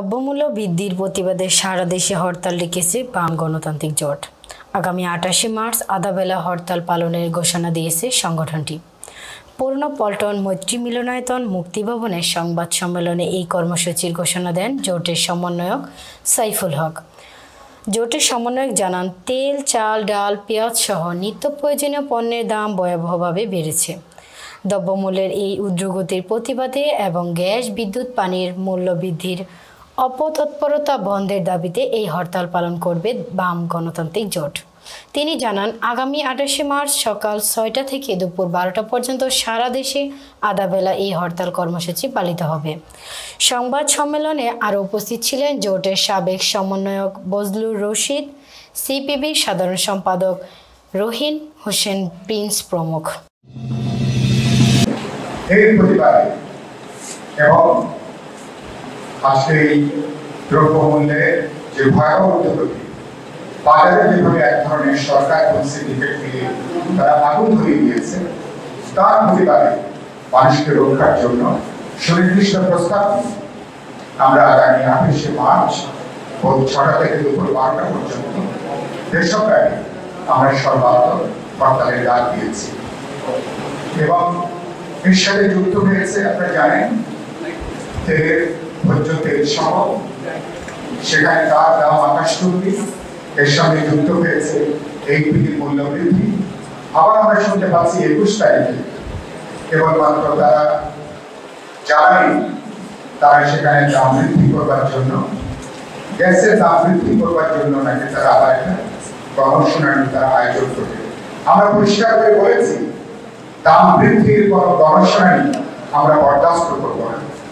দ্রব্যমূল্য বৃদ্ধির প্রতিবাদে সারা দেশে হরতাল ডেকেছে বাম গণতান্ত্রিক জোট। আগামী আটাশে মার্চ আধাবেলা হরতাল পালনের ঘোষণা দিয়েছে সংগঠনটি। পূর্ণ পল্টন মৈত্রী মিলনায়তন মুক্তিভবনের সংবাদ সম্মেলনে এই কর্মসূচির ঘোষণা দেন জোটের সমন্বয়ক সাইফুল হক। জোটের সমন্বয়ক জানান, তেল, চাল, ডাল, পেঁয়াজ সহ নিত্য প্রয়োজনীয় পণ্যের দাম ভয়াবহভাবে বেড়েছে। দ্রব্যমূল্যের এই ঊর্ধ্বগতির প্রতিবাদে এবং গ্যাস, বিদ্যুৎ, পানির মূল্য বৃদ্ধির অপতৎপরতা বন্ধের দাবিতে এই হরতাল পালন করবে বাম গণতান্ত্রিক জোট। তিনি জানান, আগামী আঠাশে মার্চ সকাল ছয়টা থেকে দুপুর বারোটা পর্যন্ত সারা দেশে আধাবেলা এই হরতাল কর্মসূচি পালিত হবে। সংবাদ সম্মেলনে আরও উপস্থিত ছিলেন জোটের সাবেক সমন্বয়ক বজলুর রশিদ সিপিবির সাধারণ সম্পাদক রহিন হোসেন, প্রিন্স প্রমুখ। আজকে এই দ্রব্যমূল্যের যে ভয়াবহ বাজারে যেভাবে এক ধরনের সরকার এবং সিন্ডিকেট মিলে তারা আগুন ধরিয়ে দিয়েছে, তার প্রতিবাদে মানুষকে রক্ষার জন্য সুনির্দিষ্ট প্রস্তাব আমরা আগামী আঠাশে মার্চ ভোর ছটা থেকে দুপুর বারোটা পর্যন্ত দেশব্যাপী আমরা সর্বাত্মক হরতালের ডাক দিয়েছি। এবং এর সাথে যুক্ত হয়েছে, আপনারা জানেন ভোজ্য সহ সেখানে তার দাম আকাশ তুলবি এর সঙ্গে যুক্ত হয়েছে এইপিডি মূল্য বৃদ্ধি আবার আমরা শুনতে পাচ্ছি একুশ তারিখে। কেবলমাত্র তারা জানাই তারা সেখানে দাম বৃদ্ধি করবার জন্য গ্যাসের দাম বৃদ্ধি করবার জন্য নাকি তারা আবার একটা গণশুনানি তারা আয়োজন করবে। আমরা পরিষ্কার করে বলেছি দাম বৃদ্ধির কোন গণশুনানি আমরা বরদাস্ত করব না।